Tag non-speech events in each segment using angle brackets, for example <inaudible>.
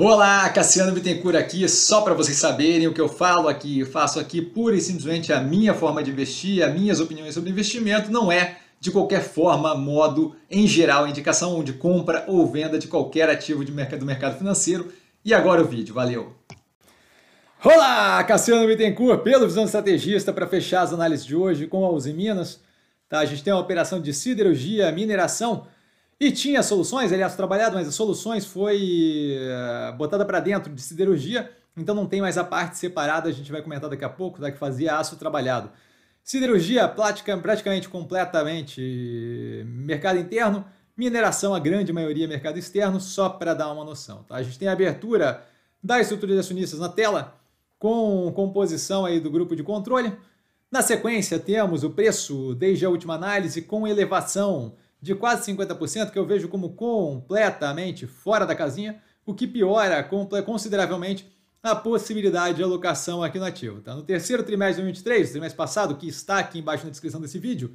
Olá, Cassiano Bittencourt aqui, só para vocês saberem o que eu falo aqui, faço aqui pura e simplesmente a minha forma de investir, as minhas opiniões sobre investimento, não é de qualquer forma, modo, em geral, indicação de compra ou venda de qualquer ativo de mercado, do mercado financeiro. E agora o vídeo, valeu! Olá, Cassiano Bittencourt, pelo Visão Estrategista, para fechar as análises de hoje com a Uzi Minas. Tá, a gente tem uma operação de siderurgia, mineração, e tinha soluções, aliás, trabalhado, mas as soluções foi uh, botada para dentro de siderurgia, então não tem mais a parte separada, a gente vai comentar daqui a pouco, tá, que fazia aço trabalhado. Siderurgia, praticamente completamente mercado interno, mineração, a grande maioria mercado externo, só para dar uma noção. Tá? A gente tem a abertura da estrutura de acionistas na tela, com composição aí do grupo de controle. Na sequência, temos o preço desde a última análise com elevação de quase 50%, que eu vejo como completamente fora da casinha, o que piora consideravelmente a possibilidade de alocação aqui no ativo. Tá? No terceiro trimestre de 2023, trimestre passado, que está aqui embaixo na descrição desse vídeo,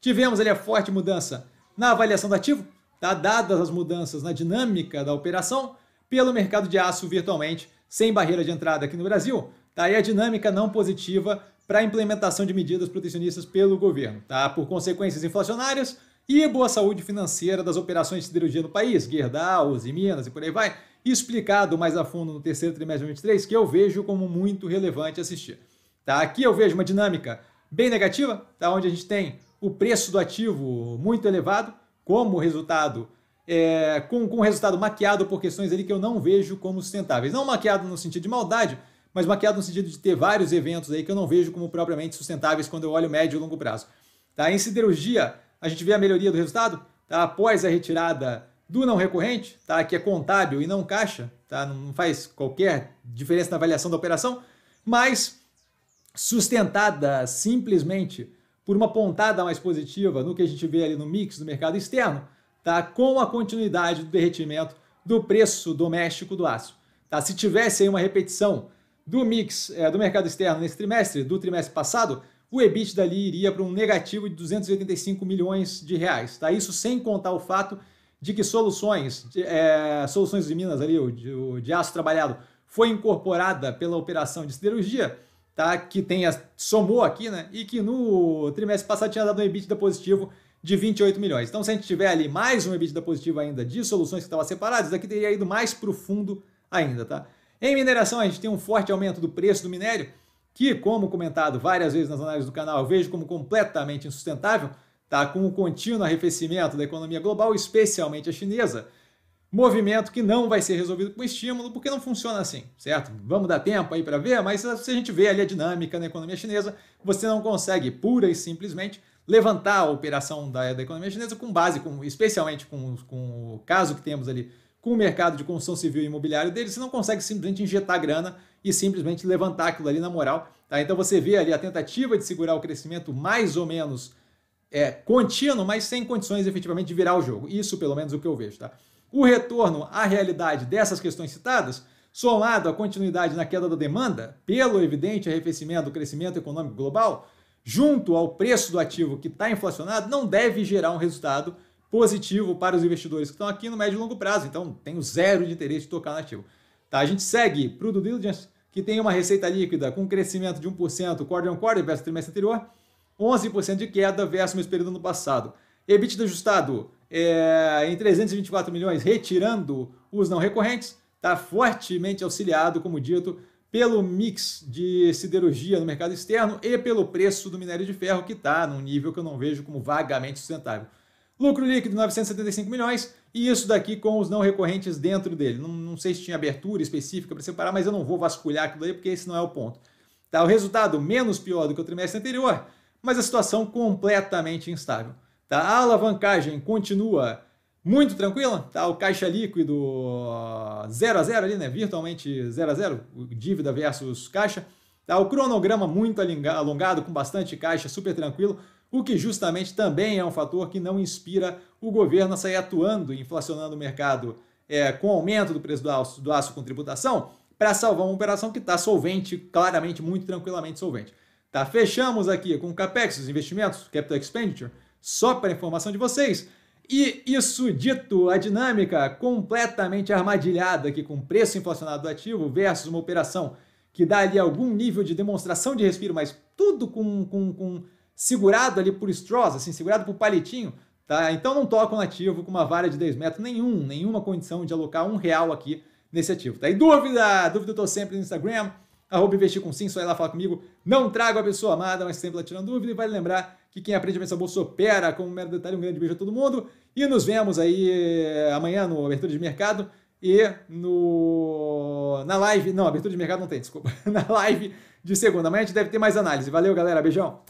tivemos ali a forte mudança na avaliação do ativo, tá? dadas as mudanças na dinâmica da operação, pelo mercado de aço virtualmente, sem barreira de entrada aqui no Brasil, tá? e a dinâmica não positiva para a implementação de medidas protecionistas pelo governo, tá? por consequências inflacionárias, e boa saúde financeira das operações de siderurgia no país, Gerdau, e Minas e por aí vai, explicado mais a fundo no terceiro trimestre de 2023, que eu vejo como muito relevante assistir. Tá? Aqui eu vejo uma dinâmica bem negativa, tá? onde a gente tem o preço do ativo muito elevado, como resultado, é, com, com resultado maquiado por questões ali que eu não vejo como sustentáveis. Não maquiado no sentido de maldade, mas maquiado no sentido de ter vários eventos aí que eu não vejo como propriamente sustentáveis quando eu olho médio e longo prazo. Tá? Em siderurgia, a gente vê a melhoria do resultado tá? após a retirada do não recorrente, tá? que é contábil e não caixa, tá? não faz qualquer diferença na avaliação da operação, mas sustentada simplesmente por uma pontada mais positiva no que a gente vê ali no mix do mercado externo, tá? com a continuidade do derretimento do preço doméstico do aço. Tá? Se tivesse aí uma repetição do mix é, do mercado externo nesse trimestre, do trimestre passado, o EBITDA ali iria para um negativo de 285 milhões de reais. Tá? Isso sem contar o fato de que soluções, é, soluções de Minas ali, o de, o de, aço trabalhado, foi incorporada pela operação de siderurgia, tá? que tenha, somou aqui, né? E que no trimestre passado tinha dado um EBITDA positivo de 28 milhões. Então, se a gente tiver ali mais um EBITDA positivo ainda de soluções que estavam separadas, isso aqui teria ido mais profundo ainda, tá? Em mineração, a gente tem um forte aumento do preço do minério, que, como comentado várias vezes nas análises do canal, eu vejo como completamente insustentável, tá? com o contínuo arrefecimento da economia global, especialmente a chinesa, movimento que não vai ser resolvido com estímulo, porque não funciona assim, certo? Vamos dar tempo aí para ver, mas se a gente vê ali a dinâmica na economia chinesa, você não consegue pura e simplesmente levantar a operação da, da economia chinesa com base, com, especialmente com, com o caso que temos ali com o mercado de construção civil e imobiliário deles, você não consegue simplesmente injetar grana e simplesmente levantar aquilo ali na moral. Tá? Então você vê ali a tentativa de segurar o crescimento mais ou menos é, contínuo, mas sem condições efetivamente de virar o jogo. Isso pelo menos é o que eu vejo. Tá? O retorno à realidade dessas questões citadas, somado à continuidade na queda da demanda, pelo evidente arrefecimento do crescimento econômico global, junto ao preço do ativo que está inflacionado, não deve gerar um resultado positivo para os investidores que estão aqui no médio e longo prazo. Então, tenho zero de interesse de tocar no ativo. Tá? A gente segue para o due diligence, que tem uma receita líquida com crescimento de 1% quarter on quarter versus trimestre anterior, 11% de queda versus o mesmo período no passado. EBITDA ajustado é, em 324 milhões, retirando os não recorrentes, está fortemente auxiliado, como dito, pelo mix de siderurgia no mercado externo e pelo preço do minério de ferro, que está num nível que eu não vejo como vagamente sustentável. Lucro líquido 975 milhões e isso daqui com os não recorrentes dentro dele. Não, não sei se tinha abertura específica para separar, mas eu não vou vasculhar aquilo aí porque esse não é o ponto. Tá, o resultado menos pior do que o trimestre anterior, mas a situação completamente instável. Tá, a alavancagem continua muito tranquila, tá? O caixa líquido 0 a 0 ali, né? Virtualmente 0 a 0, dívida versus caixa. Tá? O cronograma muito alongado, com bastante caixa, super tranquilo o que justamente também é um fator que não inspira o governo a sair atuando inflacionando o mercado é, com aumento do preço do aço, do aço com tributação para salvar uma operação que está solvente, claramente, muito tranquilamente solvente. Tá, fechamos aqui com o CAPEX, os investimentos, Capital Expenditure, só para informação de vocês. E isso dito, a dinâmica completamente armadilhada aqui com preço inflacionado do ativo versus uma operação que dá ali algum nível de demonstração de respiro, mas tudo com, com, com segurado ali por straws, assim, segurado por palitinho, tá? Então não toca um ativo com uma vara de 10 metros nenhum, nenhuma condição de alocar um real aqui nesse ativo. Tá? E dúvida? Dúvida eu tô sempre no Instagram, arroba investir com sim, só ir lá falar comigo. Não trago a pessoa amada, mas sempre lá tirando dúvida. E vale lembrar que quem aprende a pensar bolsa opera. Como mero detalhe, um grande beijo a todo mundo. E nos vemos aí eh, amanhã no Abertura de Mercado e no na live. Não, abertura de mercado não tem, desculpa. <laughs> Na live de segunda. Amanhã a gente deve ter mais análise. Valeu, galera. Beijão.